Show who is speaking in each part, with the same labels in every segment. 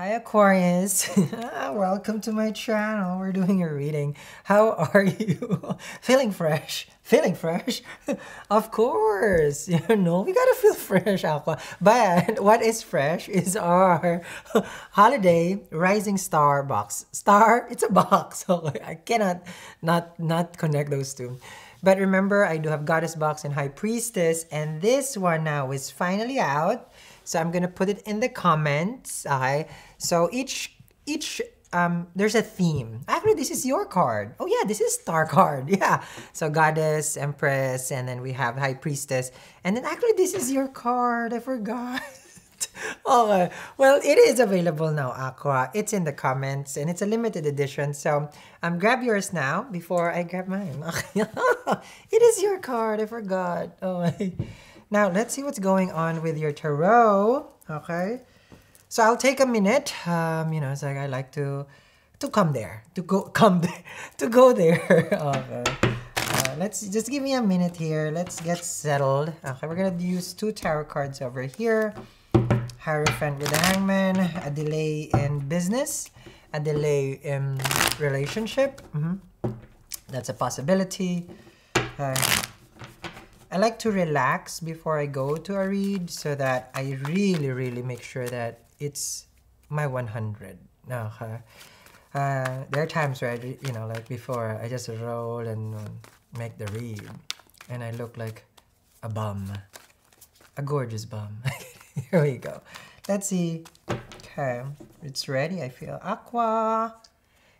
Speaker 1: Hi Aquarius, welcome to my channel. We're doing a reading. How are you? Feeling fresh? Feeling fresh? of course, you know, we gotta feel fresh, Aqua. But what is fresh is our holiday rising star box. Star, it's a box, so I cannot not, not connect those two. But remember, I do have Goddess Box and High Priestess, and this one now is finally out. So I'm gonna put it in the comments. Okay. So each each um there's a theme. Actually, this is your card. Oh yeah, this is star card. Yeah. So goddess, empress, and then we have high priestess. And then actually this is your card. I forgot. okay. Well, it is available now, Aqua. It's in the comments and it's a limited edition. So um grab yours now before I grab mine. it is your card. I forgot. Oh my. Now, let's see what's going on with your tarot. Okay. So I'll take a minute. Um, you know, it's like I like to to come there, to go come there, to go there. okay. Uh, let's just give me a minute here. Let's get settled. Okay, we're gonna use two tarot cards over here. Hierophant with the Hangman, a delay in business, a delay in relationship. Mm -hmm. That's a possibility. Okay. I like to relax before I go to a read so that I really, really make sure that it's my 100. Okay. Uh, there are times where, I, you know, like before, I just roll and make the read. And I look like a bum. A gorgeous bum. Here we go. Let's see. Okay. It's ready, I feel. Aqua.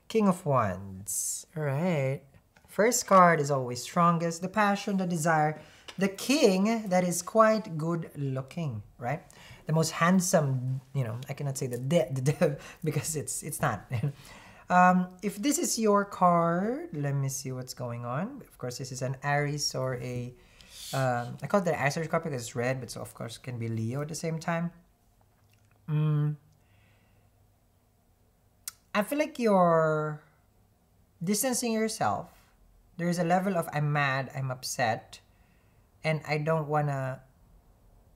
Speaker 1: King of Wands. All right. First card is always strongest. The passion, the desire, the king that is quite good looking, right? The most handsome, you know, I cannot say the dead, dead because it's it's not. um, if this is your card, let me see what's going on. Of course, this is an Aries or a, um, I call it the Aries card because it's red, but so of course can be Leo at the same time. Mm. I feel like you're distancing yourself. There's a level of I'm mad, I'm upset, and I don't wanna.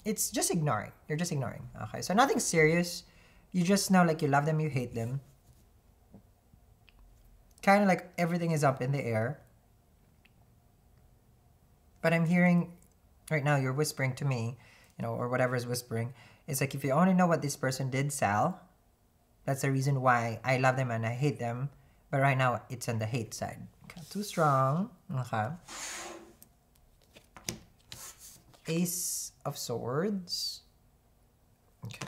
Speaker 1: It's just ignoring. You're just ignoring. Okay, so nothing serious. You just know like you love them, you hate them. Kind of like everything is up in the air. But I'm hearing right now you're whispering to me, you know, or whatever is whispering. It's like if you only know what this person did, Sal, that's the reason why I love them and I hate them. But right now it's on the hate side. Okay, too strong. Okay. Ace of Swords. Okay.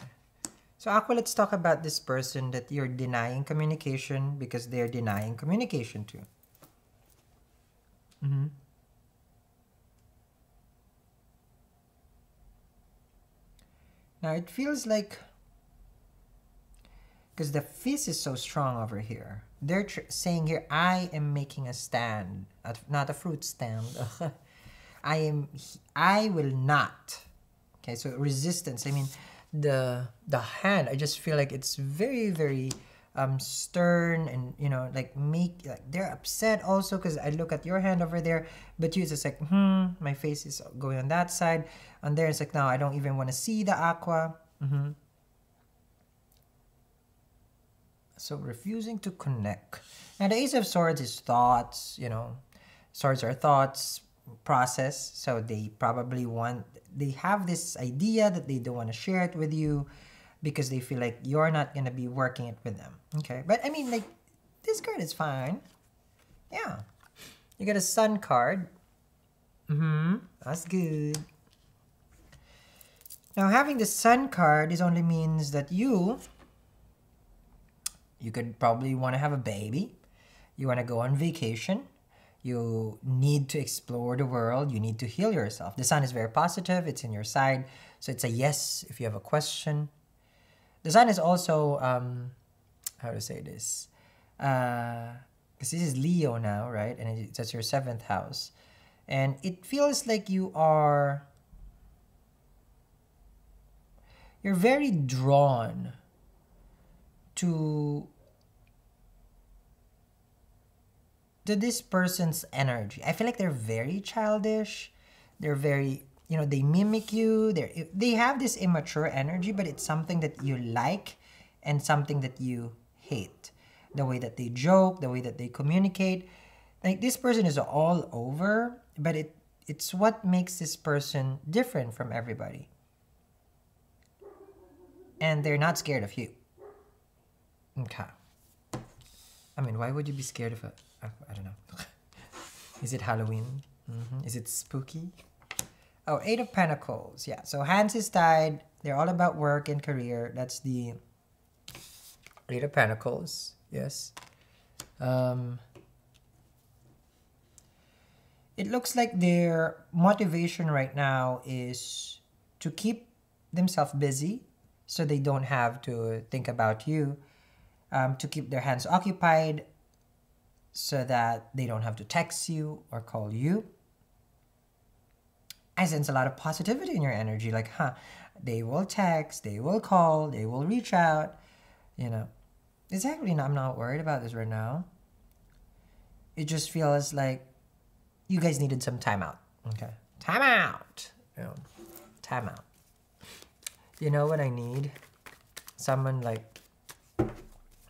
Speaker 1: So Aqua, let's talk about this person that you're denying communication because they're denying communication to. Mm -hmm. Now it feels like because the fist is so strong over here. They're saying here, I am making a stand, not a fruit stand. I am I will not. Okay, so resistance. I mean, the the hand. I just feel like it's very very um stern and you know like make like they're upset also because I look at your hand over there, but you just like hmm. My face is going on that side, and there it's like now I don't even want to see the aqua. Mm -hmm. So refusing to connect. Now the Ace of Swords is thoughts. You know, swords are thoughts process so they probably want they have this idea that they don't want to share it with you because they feel like you're not going to be working it with them okay? But i mean like this card is fine. Yeah. You get a sun card. Mm-hmm. That's good. Now having the sun card is only means that you you could probably want to have a baby. You want to go on vacation you need to explore the world. You need to heal yourself. The sun is very positive. It's in your side. So it's a yes if you have a question. The sun is also, um, how to say this? Because uh, this is Leo now, right? And it's that's your seventh house. And it feels like you are, you're very drawn to to this person's energy. I feel like they're very childish. They're very, you know, they mimic you. They they have this immature energy, but it's something that you like and something that you hate. The way that they joke, the way that they communicate. Like this person is all over, but it it's what makes this person different from everybody. And they're not scared of you. Okay. I mean, why would you be scared of a? I, don't know. is it Halloween? Mm-hmm. Is it spooky? Oh, Eight of Pentacles. Yeah. So hands is tied. They're all about work and career. That's the Eight of Pentacles. Yes. Um, it looks like their motivation right now is to keep themselves busy so they don't have to think about you um, to keep their hands occupied so that they don't have to text you or call you. I sense a lot of positivity in your energy. Like, huh, they will text, they will call, they will reach out. You know, exactly. I'm not worried about this right now. It just feels like you guys needed some time out. Okay. Time out. Know, time out. You know what I need? Someone like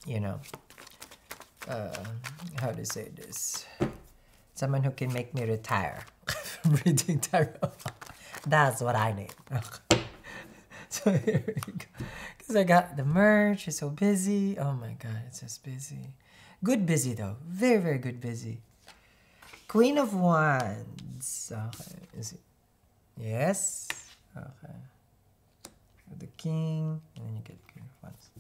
Speaker 1: you know, uh, how to say this? Someone who can make me retire from reading tarot. That's what I need. so here we go. Because I got the merch, it's so busy. Oh my god, it's just busy. Good busy though. Very, very good busy. Queen of Wands. Okay, is it? Yes. Okay. The King, and then you get Queen of Wands.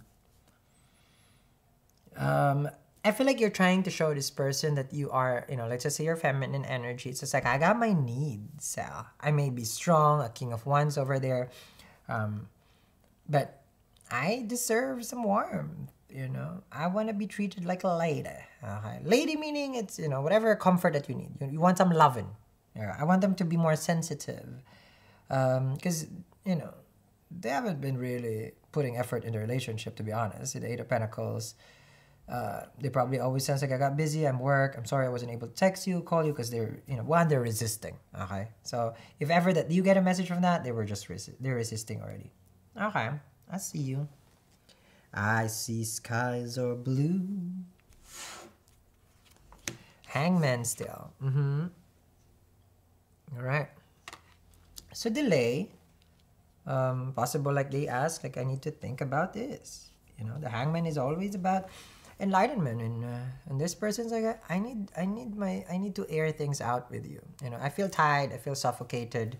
Speaker 1: Um, I feel like you're trying to show this person that you are, you know, let's just say your feminine energy. It's just like, I got my needs. Uh, I may be strong, a king of wands over there. Um, but I deserve some warmth, you know. I want to be treated like a lady. Okay? Lady meaning it's, you know, whatever comfort that you need. You, you want some loving. Yeah, I want them to be more sensitive. Because, um, you know, they haven't been really putting effort in the relationship, to be honest. The Eight of Pentacles uh, they probably always sense like I got busy, I'm work, I'm sorry I wasn't able to text you, call you, because they're you know one they're resisting. Okay, so if ever that you get a message from that, they were just resi- they're resisting already. Okay, I see you. I see skies are blue. Hangman still. Mm-hmm. All right. So delay. Um, possible like they ask, like I need to think about this. You know, the hangman is always about enlightenment and uh, this person's like I need I need my I need to air things out with you. You know, I feel tired, I feel suffocated.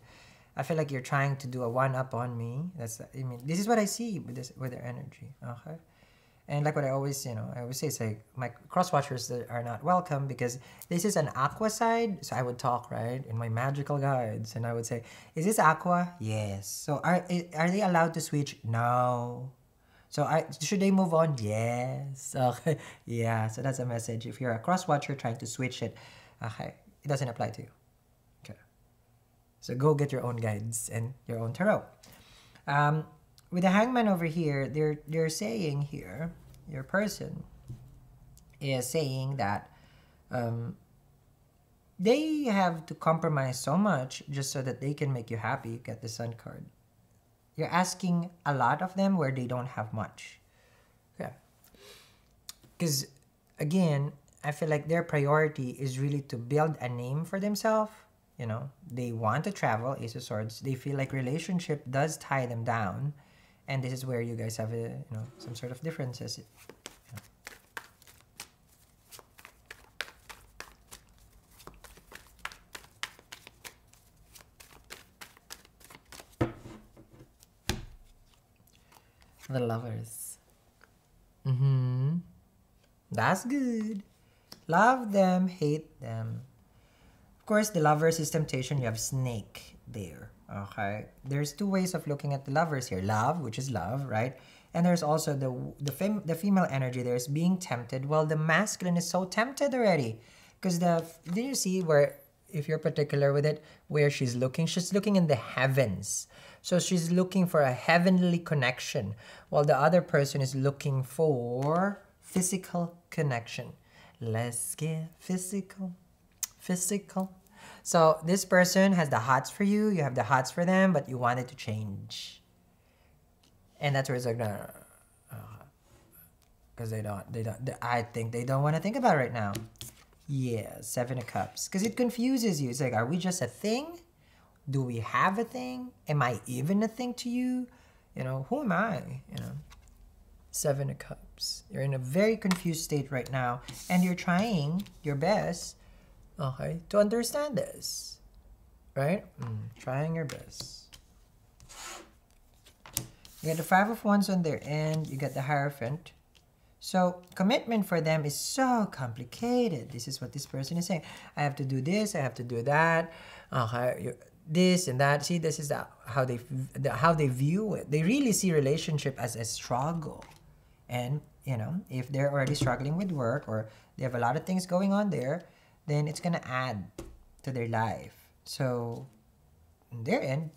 Speaker 1: I feel like you're trying to do a one up on me. That's I mean, this is what I see with this with their energy. Okay. And like what I always, you know, I always say, it's like my cross watchers are not welcome because this is an aqua side. So I would talk right in my magical guides, and I would say, "Is this aqua? Yes. So are are they allowed to switch? No. So I should they move on? Yes. Okay. Yeah. So that's a message. If you're a cross watcher trying to switch it, okay, it doesn't apply to you. Okay. So go get your own guides and your own tarot. Um, with the hangman over here, they're they're saying here, your person is saying that um, they have to compromise so much just so that they can make you happy. Get the sun card. You're asking a lot of them where they don't have much. Yeah. Because, again, I feel like their priority is really to build a name for themselves. You know, they want to travel, Ace of Swords. They feel like relationship does tie them down. And this is where you guys have, a, you know, some sort of differences. The lovers. Mm-hmm. That's good. Love them, hate them. Of course, the lovers is temptation. You have snake there. Okay. There's two ways of looking at the lovers here. Love, which is love, right? And there's also the the fem, the female energy. There's being tempted. Well, the masculine is so tempted already, because the did you see where if you're particular with it, where she's looking, she's looking in the heavens. So she's looking for a heavenly connection, while the other person is looking for physical connection. Let's get physical. Physical. So this person has the hots for you, you have the hots for them, but you want it to change. And that's where it's like, no, because uh, they don't they don't i think they don't want to think about it right now yeah seven of cups. Because it confuses you. It's like are we just a thing? Do we have a thing? Am i even a thing to you? You know who am i? You know seven of cups. You're in a very confused state right now and you're trying your best okay to understand this right? Mm, trying your best. You get the five of wands on their end. You get the hierophant so commitment for them is so complicated. This is what this person is saying. I have to do this. I have to do that. Uh, you- this and that. See, this is how they how they view it. They really see relationship as a struggle, and you know if they're already struggling with work or they have a lot of things going on there, then it's gonna add to their life. So, on their end,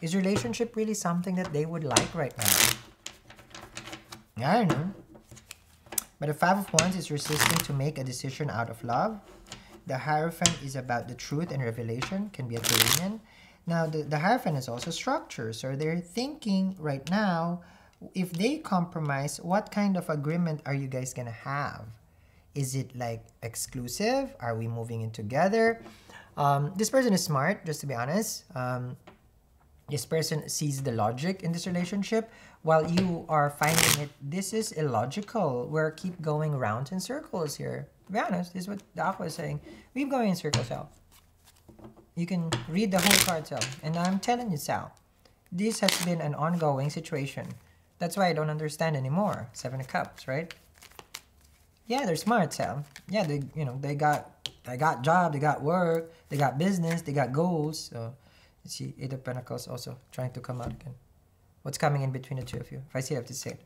Speaker 1: is relationship really something that they would like right now? I don't know. But the Five of Wands is resisting to make a decision out of love. The Hierophant is about the truth and revelation, can be a Korean. Now, the, the Hierophant is also structure. So they're thinking right now, if they compromise, what kind of agreement are you guys going to have? Is it like exclusive? Are we moving in together? Um, this person is smart, just to be honest. Um, this person sees the logic in this relationship while you are finding it this is illogical we're keep going round in circles here to be honest this is what the aqua is saying we keep going in circles Sal. you can read the whole card Sal. and i'm telling you Sal, this has been an ongoing situation that's why i don't understand anymore seven of cups right yeah they're smart Sal. yeah they you know they got they got job they got work they got business they got goals so you see eight of pentacles also trying to come out again. What's coming in between the two of you? If i see i have to say it.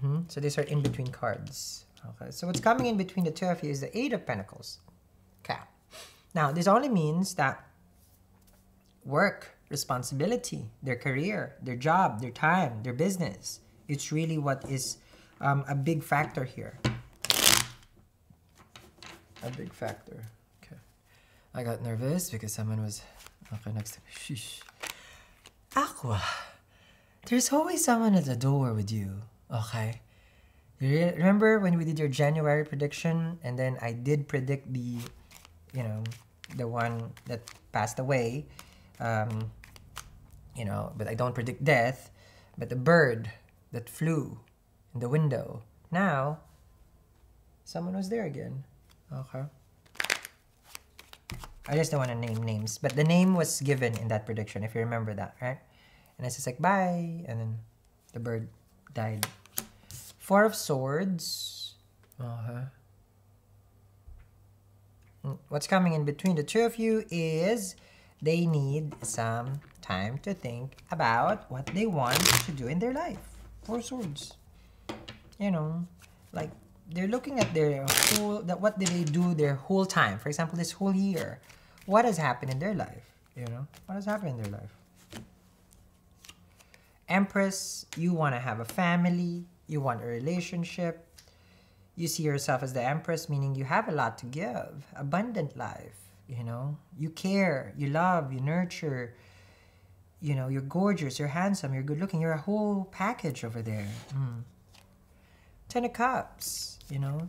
Speaker 1: Hmm so these are in between cards. Okay so what's coming in between the two of you is the eight of pentacles. Okay. Now this only means that work responsibility their career their job their time their business it's really what is um, a big factor here. A big factor. Okay. I got nervous because someone was okay next. To me Sheesh. aqua there's always someone at the door with you okay? You re- remember when we did your january prediction and then i did predict the you know the one that passed away um, you know but i don't predict death but the bird that flew in the window. Now someone was there again okay i just don't want to name names but the name was given in that prediction if you remember that right and it's just like bye and then the bird died four of swords Uh-huh. what's coming in between the two of you is they need some time to think about what they want to do in their life. Four swords. You know, like they're looking at their whole that what did they do their whole time. For example, this whole year. What has happened in their life? You know? What has happened in their life? Empress, you want to have a family, you want a relationship, you see yourself as the empress meaning you have a lot to give abundant life you know you care you love you nurture you know you're gorgeous you're handsome you're good looking you're a whole package over there Mm. ten of cups you know?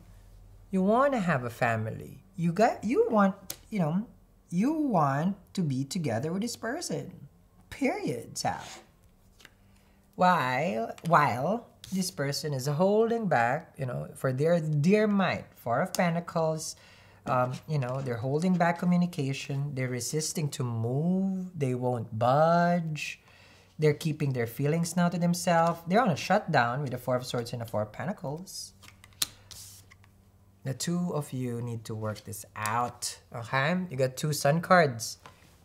Speaker 1: You want to have a family. You got you want you know you want to be together with this person. Period Sal. while while this person is holding back you know for their dear might four of pentacles um, you know they're holding back communication. They're resisting to move. They won't budge. They're keeping their feelings now to themselves. They're on a shutdown with the four of swords and the four of pentacles the two of you need to work this out okay you got two sun cards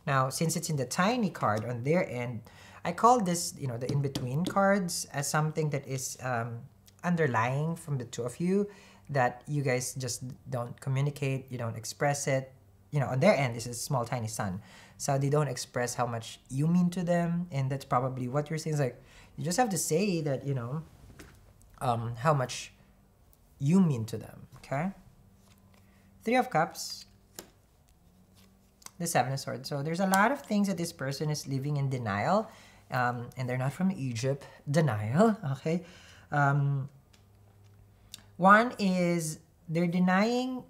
Speaker 1: now since it's in the tiny card on their end I call this, you know, the in-between cards as something that is um, underlying from the two of you that you guys just don't communicate, you don't express it. You know, on their end, this is a small, tiny sun. So they don't express how much you mean to them. And that's probably what you're saying is like, you just have to say that, you know, um, how much you mean to them, okay? Three of Cups, the Seven of Swords. So there's a lot of things that this person is living in denial um, and they're not from Egypt. Denial, okay? Um, One is they're denying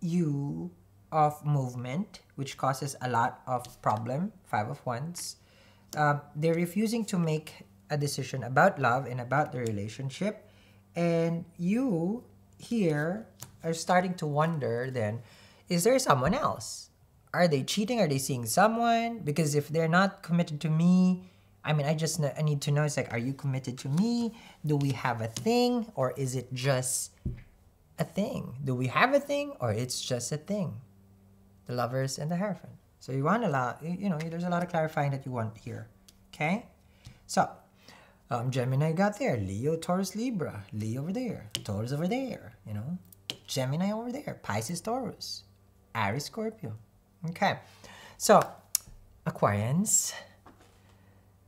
Speaker 1: you of movement, which causes a lot of problem, five of wands. Uh, they're refusing to make a decision about love and about the relationship. And you here are starting to wonder then, is there someone else? Are they cheating? Are they seeing someone? Because if they're not committed to me, I mean, I just I need to know. It's like, are you committed to me? Do we have a thing, or is it just a thing? Do we have a thing, or it's just a thing? The lovers and the hierophant. So you want a lot. You know, there's a lot of clarifying that you want here. Okay, so um, Gemini got there. Leo, Taurus, Libra. Leo over there. Taurus over there. You know, Gemini over there. Pisces, Taurus. Aries, Scorpio. Okay, so Aquarians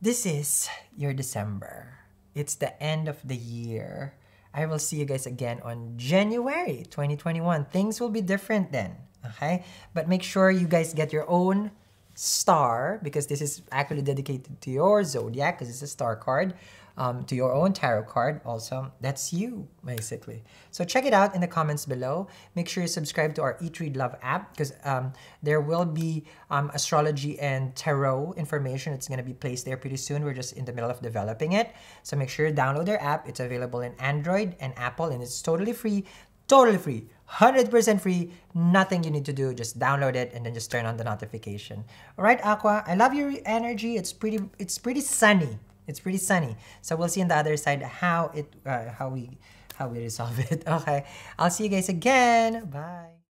Speaker 1: this is your December. It's the end of the year. I will see you guys again on January 2021. Things will be different then. Okay? But make sure you guys get your own star because this is actually dedicated to your zodiac because it's a star card um, to your own tarot card also. That's you, basically. So check it out in the comments below. Make sure you subscribe to our Eat Read Love app because um, there will be um, astrology and tarot information. It's going to be placed there pretty soon. We're just in the middle of developing it. So make sure you download our app. It's available in Android and Apple and it's totally free. Totally free. 100% free. Nothing you need to do. Just download it and then just turn on the notification. All right, Aqua. I love your energy. It's pretty. It's pretty sunny. It's pretty sunny. So we'll see on the other side how it uh, how we how we resolve it. Okay. I'll see you guys again. Bye.